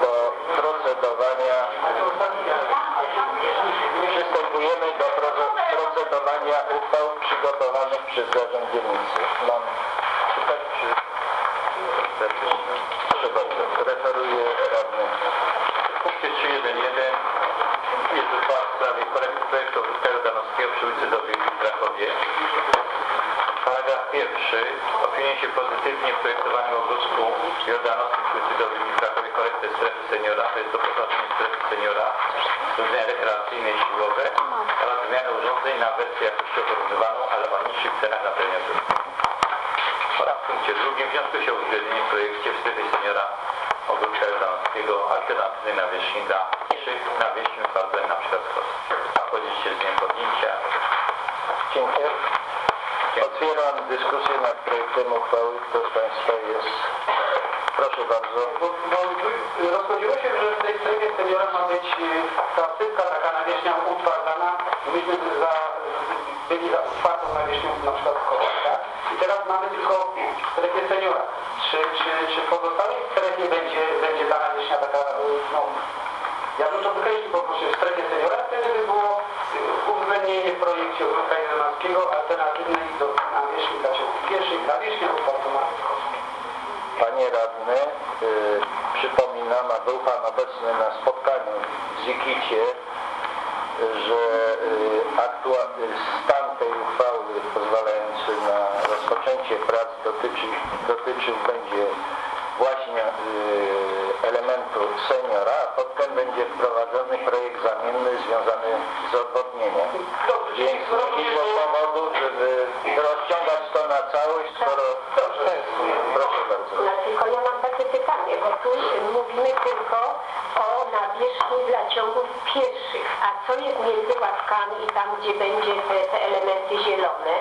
do procedowania. Przystępujemy do procedowania uchwał przygotowanych przez Zarząd Dzielnicy. Mam czytać czy... Proszę bardzo, referuję radny. W punkcie 3.1.1 jest uchwała w sprawie projektu Wiktora Danowskiego przy ulicy Dobrej w Krakowie. Paragraf pierwszy. Opiniuje się pozytywnie w projektowanym ogródku jordanowskim przy ulicy Dobrej strefy seniora, to jest doprowadzenie strefy seniora, urządzenia rekreacyjne i siłowe oraz zmianę urządzeń na wersję jakościowo porównywaną, ale o niższych cenach na terenie. Oraz w punkcie drugim wniosku się o uwzględnienie w projekcie w strefie seniora ogródka jordanowskiego alternatywnej nawierzchni dla mniejszych nawierzchni utwardzeń na przykład się z dniem podjęcia. Dziękuję. Otwieram dyskusję nad projektem uchwały. Kto z Państwa jest? Proszę bardzo. Rozchodziło się, że w tej strefie seniora ma być y, ta sypka taka nawierzchnia utwardzana. Myśmy za, byli za otwartą nawierzchnią na przykład w tak? I teraz mamy tylko w strefie seniora. Czy, czy, czy w pozostałej strefie będzie, będzie ta nawierzchnia taka, y, no, ja bym to wykreślił poproszę w strefie seniora, wtedy by było uwzględnienie w projekcie ogródka jedenackiego alternatywnej do nawierzchni dla ciągów pieszych, nawierzchnia utwardzona. Panie radny, y, przypominam, a był Pan obecny na spotkaniu w Zikicie, że y, stan tej uchwały pozwalający na rozpoczęcie prac dotyczy, dotyczył będzie właśnie y, elementu seniora, a potem będzie wprowadzony projekt zamienny związany z odwodnieniem. Więc nie było powodu, żeby rozciągać to na całość, skoro... Proszę bardzo. No, tylko ja mam tu mówimy tylko o nawierzchni dla ciągów pieszych, a co jest między ławkami i tam, gdzie będzie te, te elementy zielone,